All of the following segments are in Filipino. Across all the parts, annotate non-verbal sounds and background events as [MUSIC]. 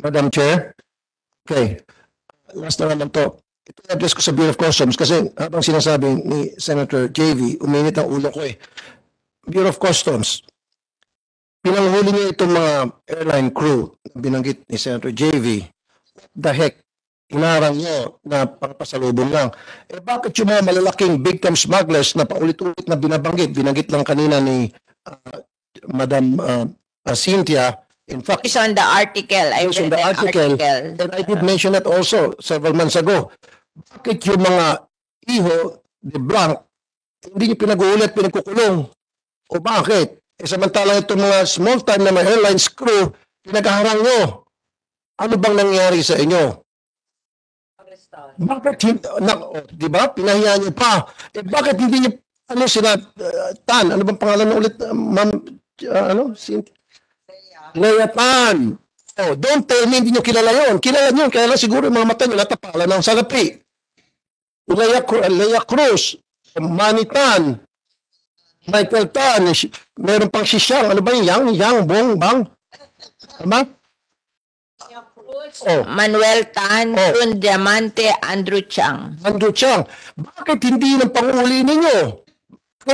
Madam Chair. Okay. Last na naman to. Ito yung address ko sa Bureau of Customs kasi habang sinasabi ni Senator JV, uminit ang ulo ko eh. Bureau of Customs, pinanghuli niya itong mga airline crew na binanggit ni Senator JV. The heck? Inarang niyo na pangpasalubong lang. Eh bakit yung mga malalaking big time smugglers na paulit-ulit na binabanggit, binanggit lang kanina ni ah, Madam ah, ah, Cynthia, in fact, It's on the article. I read the the article. article. And I did mention that also several months ago. Bakit yung mga iho, de blanc, hindi nyo pinag-uulit, pinagkukulong? O bakit? Eh, samantalang itong mga small time na mga airlines crew, pinaghaharang nyo. Ano bang nangyari sa inyo? Bakit hindi, na, oh, di ba? Pinahiya nyo pa. Eh, bakit hindi nyo, ano sila, uh, Tan, ano bang pangalan na ulit, uh, ma'am, uh, ano, Cynthia? Leia Tan. Oh, don't tell me hindi nyo kilala yon. Kilala nyo, kaya lang siguro yung mga mata nyo natapalan ng salapi. Leia, Leia Cruz, Manny Tan, Michael Tan, meron pang si Xiang, ano ba yung Yang, Yang, Bong, Bang? Tama? Oh, Manuel Tan, Oh. Jun Diamante, Andrew Chang. Andrew Chang, bakit hindi ng panghuli ninyo?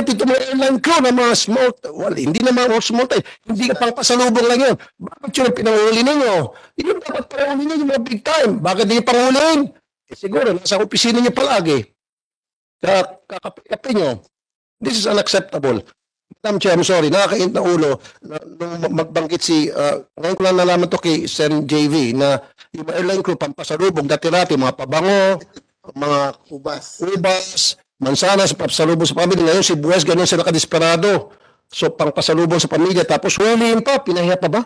Ito mga airline crew na mga small, well, hindi na mga small time, hindi ka pang pasalubong lang yun. Bakit yun ang pinanghuli ninyo? Yun dapat panghuli ninyo yung mga big time. Bakit hindi nyo panghuliin? Eh, siguro, nasa opisina nyo palagi. Kaka- Kakapi nyo. This is unacceptable. Madam Chair, I'm sorry, nakakaint na ulo nung magbanggit si, uh, ngayon ko lang nalaman to kay Sen JV na yung airline crew pampasalubong, dati-rati, mga pabango, mga ubas, ubas mansanas, pampasalubong sa pamilya. Ngayon si Buwes, ganun sila kadesperado. So, pangpasalubong sa pamilya, tapos huliin pa, pinahiya pa ba?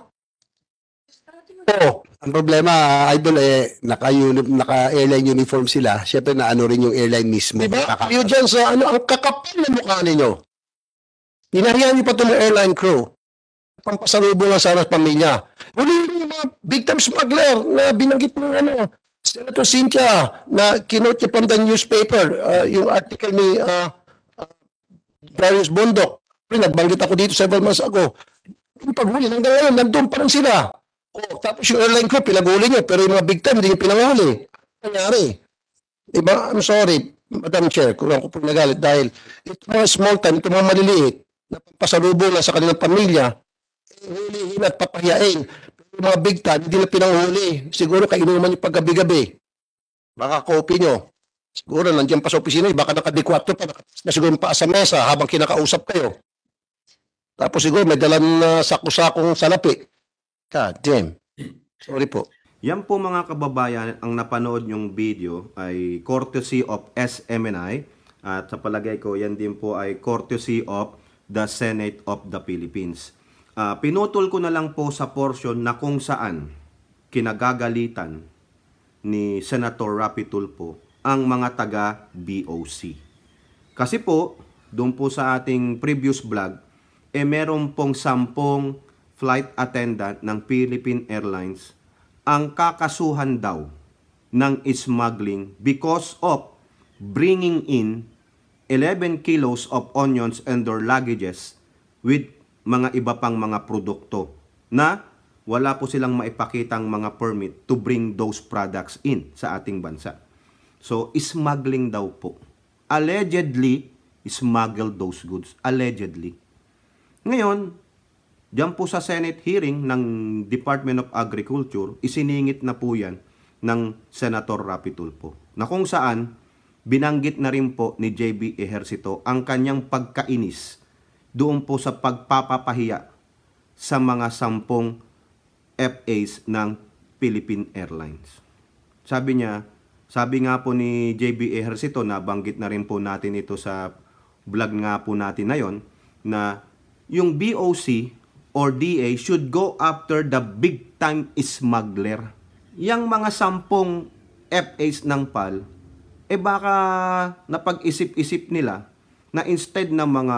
Oo. Ang problema, idol, eh, naka-airline uniform sila. Siyempre, na ano rin yung airline mismo. Di ba? Kaka- Kayo dyan sa ano, ang kakapal na mukha ninyo. Pinahiya niyo pa itong airline crew. Pampasalubong lang sana sa pamilya. Huli yung mga big time smuggler na binanggit ng ano, Senator Cynthia na kinote from the newspaper, uh, yung article ni uh, uh, Darius Bondok. Nagbanggit ako dito several months ago. Yung paghuli, hanggang ngayon, nandun pa rin sila. Oh, tapos yung airline crew, pinaghuli niyo, pero yung mga big time, hindi niyo pinanghuli. Nangyari? Diba? I'm sorry, Madam Chair, kung ako po nagalit dahil ito mga small time, ito mga maliliit, na pasalubong lang sa kanilang pamilya, eh, hulihin at papahiyain. Mga big hindi na pinanghuli. Siguro kainuman yung paggabi-gabi. Baka copy nyo. Siguro nandiyan pa sa opisina, eh, baka naka-D4 pa, na siguro pa sa mesa habang kinakausap kayo. Tapos siguro may dalang uh, sako-sakong salapi. God damn. Sorry po. Yan po mga kababayan, ang napanood yung video ay courtesy of SMNI at sa palagay ko yan din po ay courtesy of the Senate of the Philippines. Ah, pinutol ko na lang po sa portion na kung saan kinagagalitan ni Senator Rapi Tulfo ang mga taga BOC. Kasi po, doon po sa ating previous vlog, eh meron pong sampung flight attendant ng Philippine Airlines ang kakasuhan daw ng smuggling because of bringing in 11 kilos of onions and their luggages with mga iba pang mga produkto na wala po silang maipakitang mga permit to bring those products in sa ating bansa. So, smuggling daw po. Allegedly, smuggle those goods. Allegedly. Ngayon, Diyan po sa Senate hearing ng Department of Agriculture, isiningit na po yan ng Senator Rapi Tulfo. Na kung saan, binanggit na rin po ni JB Ejercito ang kanyang pagkainis doon po sa pagpapapahiya sa mga sampung FAs ng Philippine Airlines. Sabi niya, sabi nga po ni JB Ejercito, nabanggit na rin po natin ito sa vlog nga po natin na yon, na yung BOC or DA should go after the big time smuggler. Yang mga sampung FAs ng PAL, eh baka napag-isip-isip nila na instead ng mga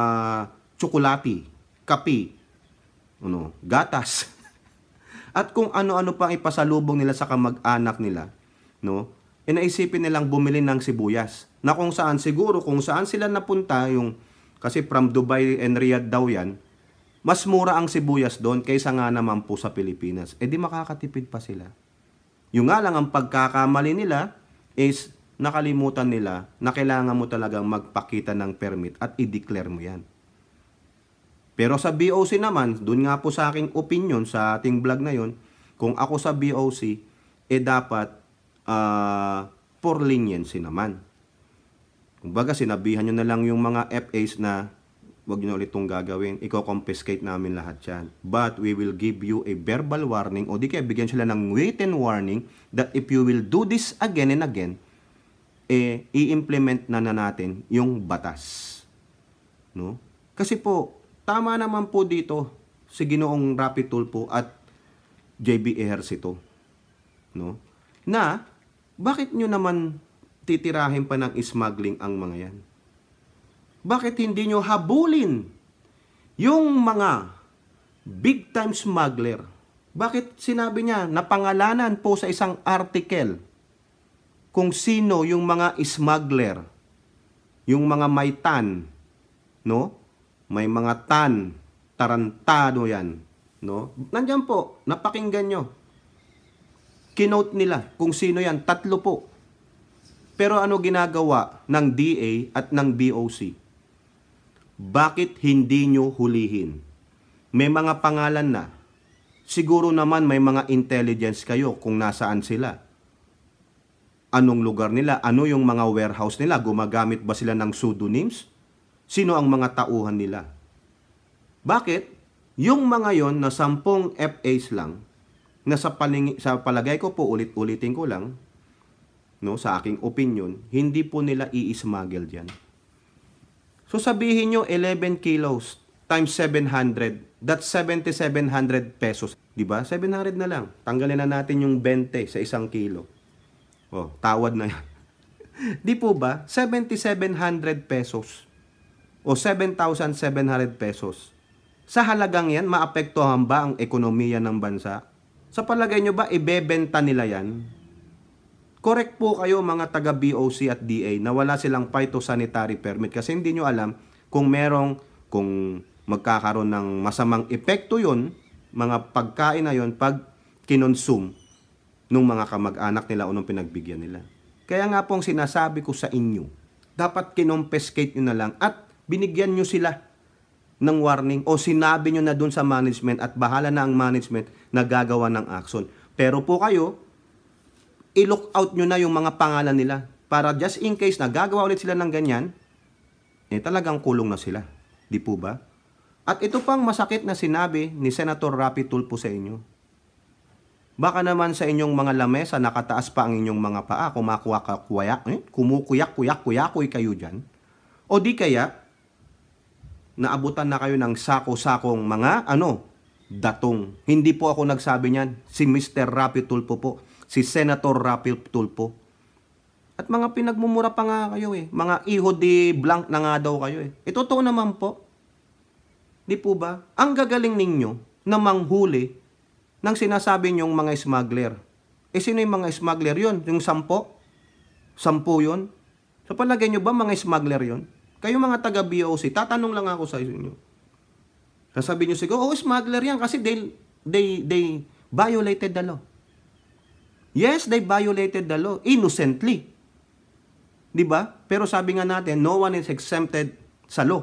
tsokolati, kapi, ano, gatas, [LAUGHS] at kung ano-ano pang ipasalubong nila sa kamag-anak nila, no? E nilang bumili ng sibuyas. Na kung saan siguro, kung saan sila napunta, yung, kasi from Dubai and Riyadh daw yan, mas mura ang sibuyas doon kaysa nga naman po sa Pilipinas. Eh di makakatipid pa sila. Yung nga lang ang pagkakamali nila is nakalimutan nila na kailangan mo talagang magpakita ng permit at i-declare mo yan. Pero sa BOC naman, dun nga po sa aking opinion sa ating vlog na yon, kung ako sa BOC, eh dapat ah for leniency naman. Kumbaga, sinabihan nyo na lang yung mga FAs na wag nyo ulit itong gagawin, i-confiscate namin lahat yan. But we will give you a verbal warning o di kaya bigyan sila ng written warning that if you will do this again and again, eh, i-implement na na natin yung batas. No? Kasi po, tama naman po dito si Ginoong Rapi Tulfo at JB Ejercito. No? Na, bakit nyo naman titirahin pa ng smuggling ang mga yan? Bakit hindi nyo habulin yung mga big time smuggler? Bakit sinabi niya na pangalanan po sa isang article kung sino yung mga smuggler, yung mga may tan, no? May mga tan, tarantado yan, no? Nandiyan po, napakinggan nyo. Kinote nila kung sino yan, tatlo po. Pero ano ginagawa ng DA at ng BOC? Bakit hindi nyo hulihin? May mga pangalan na. Siguro naman may mga intelligence kayo kung nasaan sila. Anong lugar nila? Ano yung mga warehouse nila? Gumagamit ba sila ng pseudonyms? Sino ang mga tauhan nila? Bakit? Yung mga yon na sampung FAs lang, na sa, palingi, sa palagay ko po, ulit-ulitin ko lang, no, sa aking opinion, hindi po nila i-smuggle dyan. So sabihin nyo 11 kilos times 700, that's 7,700 pesos. Di ba? 700 na lang. Tanggalin na natin yung 20 sa isang kilo. Oh, tawad na yan. [LAUGHS] Di po ba? 7,700 pesos. O 7,700 pesos. Sa halagang yan, maapektuhan ba ang ekonomiya ng bansa? Sa palagay nyo ba, ibebenta nila yan? Correct po kayo mga taga BOC at DA na wala silang phytosanitary permit kasi hindi nyo alam kung merong, kung magkakaroon ng masamang epekto yon mga pagkain na yon pag kinonsume nung mga kamag-anak nila o nung pinagbigyan nila. Kaya nga pong sinasabi ko sa inyo, dapat kinompescate nyo na lang at binigyan nyo sila ng warning o sinabi nyo na dun sa management at bahala na ang management na gagawa ng action. Pero po kayo, i-look out nyo na yung mga pangalan nila para just in case na gagawa ulit sila ng ganyan, eh talagang kulong na sila. Di po ba? At ito pang masakit na sinabi ni Senator Rapi Tulfo sa inyo. Baka naman sa inyong mga lamesa nakataas pa ang inyong mga paa, kumakuha ka kuyak, eh? kumukuyak, kuyak, kuyakoy kayo dyan. O di kaya, naabutan na kayo ng sako-sakong mga, ano, datong. Hindi po ako nagsabi niyan. Si Mr. Rapi Tulfo po. Si Senator Rapi Tulfo. At mga pinagmumura pa nga kayo eh. Mga iho di blank na nga daw kayo eh. Ito totoo naman po. Di po ba? Ang gagaling ninyo na manghuli ng sinasabi nyong mga smuggler. Eh sino yung mga smuggler yon? Yung sampo? Sampo yon? Sa palagay nyo ba mga smuggler yon? Kayo mga taga BOC, tatanong lang ako sa inyo. Sasabihin nyo siguro, oh, smuggler yan kasi they, they, they violated the law. Yes, they violated the law innocently. 'Di ba? Pero sabi nga natin, no one is exempted sa law.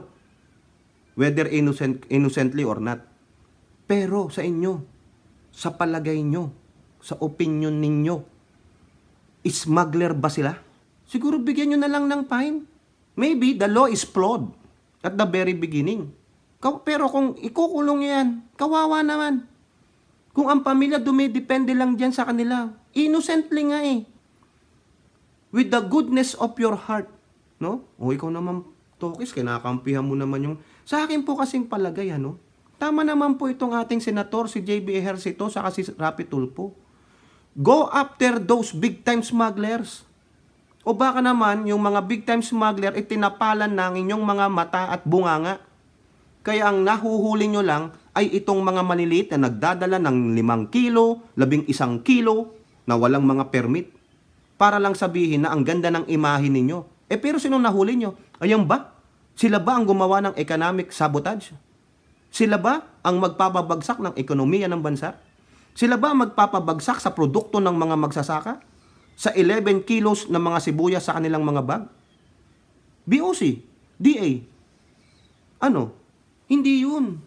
Whether innocent innocently or not. Pero sa inyo, sa palagay nyo, sa opinion ninyo, smuggler ba sila? Siguro bigyan nyo na lang ng fine. Maybe the law is flawed at the very beginning. Pero kung ikukulong yan, kawawa naman. Kung ang pamilya dumidepende lang dyan sa kanila, innocently nga eh. With the goodness of your heart. No? O ikaw naman, Tokis, kinakampihan mo naman yung... Sa akin po kasing palagay, ano? Tama naman po itong ating senator, si JB Ejercito, sa si Rapi Tulfo. Go after those big time smugglers. O baka naman, yung mga big time smuggler, itinapalan ng inyong mga mata at bunganga. Kaya ang nahuhuli nyo lang ay itong mga maliliit na nagdadala ng 5 kilo, 11 kilo na walang mga permit para lang sabihin na ang ganda ng imahe ninyo. Eh pero sino nahuli nyo? Ayan ba? Sila ba ang gumawa ng economic sabotage? Sila ba ang magpapabagsak ng ekonomiya ng bansa? Sila ba magpapabagsak sa produkto ng mga magsasaka? Sa 11 kilos ng mga sibuyas sa kanilang mga bag? BOC, DA, ano? Hindi yun.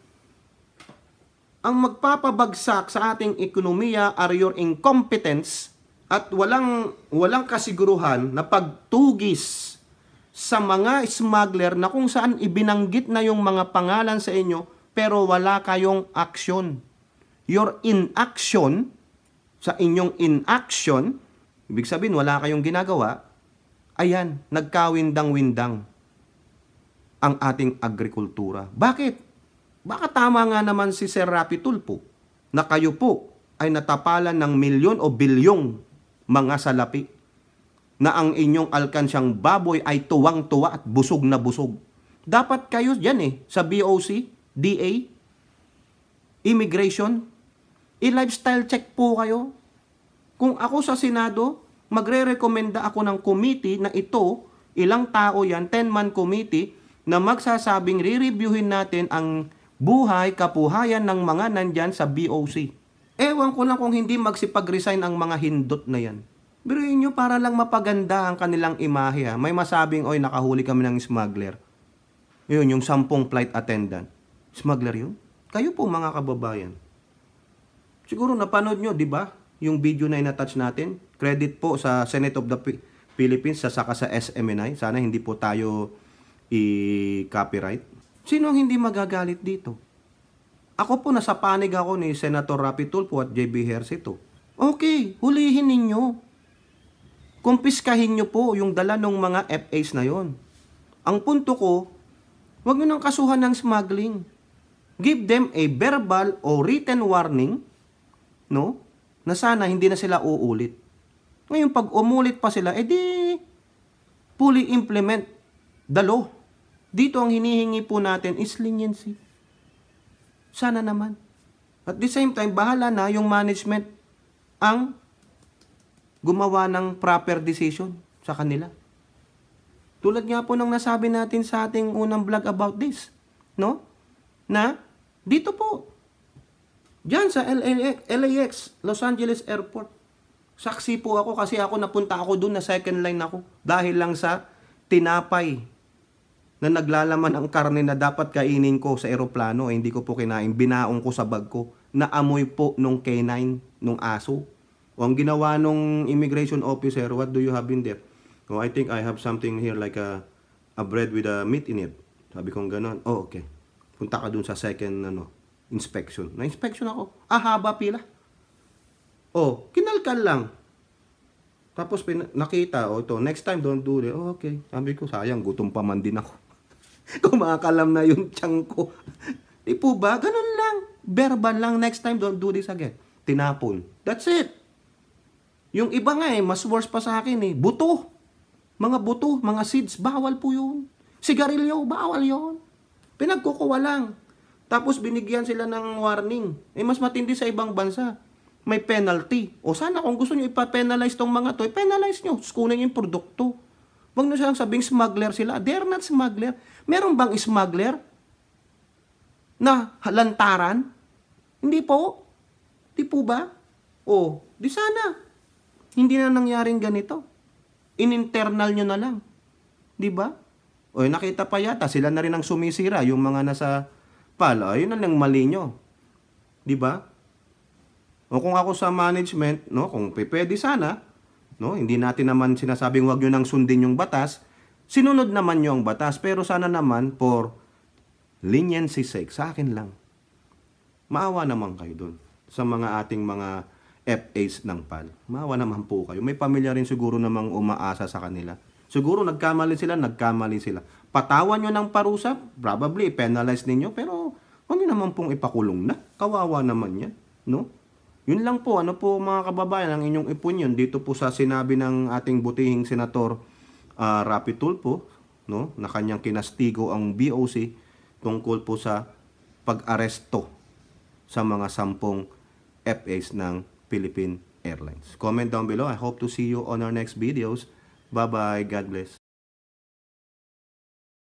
Ang magpapabagsak sa ating ekonomiya are your incompetence at walang walang kasiguruhan na pagtugis sa mga smuggler na kung saan ibinanggit na yung mga pangalan sa inyo pero wala kayong aksyon. Your inaction sa inyong inaction, ibig sabihin wala kayong ginagawa, ayan, nagkawindang-windang ang ating agrikultura. Bakit? Baka tama nga naman si Sir Rapi Tulfo na kayo po ay natapalan ng milyon o bilyong mga salapi na ang inyong alkansyang baboy ay tuwang-tuwa at busog na busog. Dapat kayo dyan eh, sa BOC, DA, immigration, i-lifestyle check po kayo. Kung ako sa Senado, magre-recommenda ako ng committee na ito, ilang tao yan, 10-man committee, na magsasabing re-reviewin natin ang buhay, kapuhayan ng mga nandyan sa BOC. Ewan ko lang kung hindi magsipag-resign ang mga hindot na yan. Biruin nyo para lang mapaganda ang kanilang imahe. Ha? May masabing, oy, nakahuli kami ng smuggler. Yun, yung sampung flight attendant. Smuggler yun? Kayo po mga kababayan. Siguro napanood nyo, di ba? Yung video na inatouch natin. Credit po sa Senate of the Pi- Philippines, sa saka sa SMNI. Sana hindi po tayo i-copyright. Sino ang hindi magagalit dito? Ako po, nasa panig ako ni Senator Rapi Tulfo at JB Hercito. Okay, hulihin ninyo. Kumpiskahin nyo po yung dala ng mga FAs na yon. Ang punto ko, huwag nyo nang kasuhan ng smuggling. Give them a verbal o written warning, no? Na sana hindi na sila uulit. Ngayon, pag umulit pa sila, edi fully implement the law. Dito ang hinihingi po natin is leniency. Sana naman. At the same time, bahala na yung management ang gumawa ng proper decision sa kanila. Tulad nga po ng nasabi natin sa ating unang vlog about this. No? Na, dito po. Diyan sa LAX, LAX, Los Angeles Airport. Saksi po ako kasi ako napunta ako doon na second line ako. Dahil lang sa tinapay na naglalaman ang karne na dapat kainin ko sa eroplano, eh, hindi ko po kinain, binaong ko sa bag ko, na amoy po nung canine, nung aso. O ang ginawa nung immigration officer, what do you have in there? Oh, I think I have something here like a, a bread with a meat in it. Sabi kong ganon. Oh, okay. Punta ka dun sa second ano, inspection. Na-inspection ako. Ah, haba pila. Oh, kinalkal lang. Tapos nakita, oh ito, next time don't do it. Oh, okay. Sabi ko, sayang, gutom pa man din ako. [LAUGHS] Kumakalam na yung tiyan ko. [LAUGHS] Di po ba? Ganun lang. Verbal lang. Next time, don't do this again. Tinapon. That's it. Yung iba nga eh, mas worse pa sa akin eh. Buto. Mga buto, mga seeds, bawal po yun. Sigarilyo, bawal yun. Pinagkukuha lang. Tapos binigyan sila ng warning. Eh mas matindi sa ibang bansa. May penalty. O sana kung gusto nyo ipa-penalize tong mga to, penalize nyo. Kunin yung produkto. Huwag nyo silang sabing smuggler sila. They're not smuggler. Meron bang smuggler na lantaran? Hindi po. Di po ba? O, di sana. Hindi na nangyaring ganito. In-internal nyo na lang. Di ba? O, nakita pa yata, sila na rin ang sumisira, yung mga nasa PAL. Ayun na lang mali nyo. Di ba? O kung ako sa management, no, kung pwede sana, no, hindi natin naman sinasabing wag nyo nang sundin yung batas, sinunod naman nyo ang batas, pero sana naman for leniency sake, sa akin lang. Maawa naman kayo dun sa mga ating mga FAs ng PAL. Maawa naman po kayo. May pamilya rin siguro namang umaasa sa kanila. Siguro nagkamali sila, nagkamali sila. Patawan nyo ng parusa, probably penalize ninyo, pero huwag nyo naman pong ipakulong na. Kawawa naman yan. No? Yun lang po, ano po mga kababayan, ang inyong opinion dito po sa sinabi ng ating butihing senator uh, Rapi Tulfo, no, na kanyang kinastigo ang BOC tungkol po sa pag-aresto sa mga sampung FAs ng Philippine Airlines. Comment down below. I hope to see you on our next videos. Bye-bye. God bless.